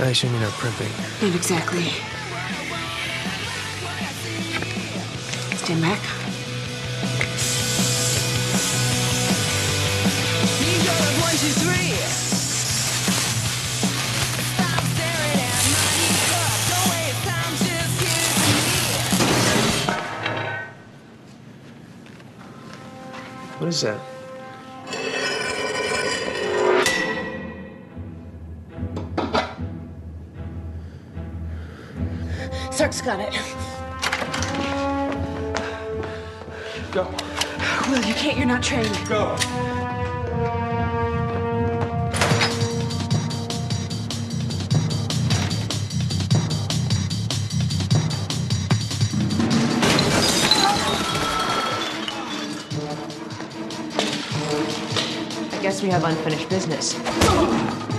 I assume you're not primping. Not exactly. Stand back. What is that? Sark's got it. Go. Will, you can't. You're not trained. Go. I guess we have unfinished business.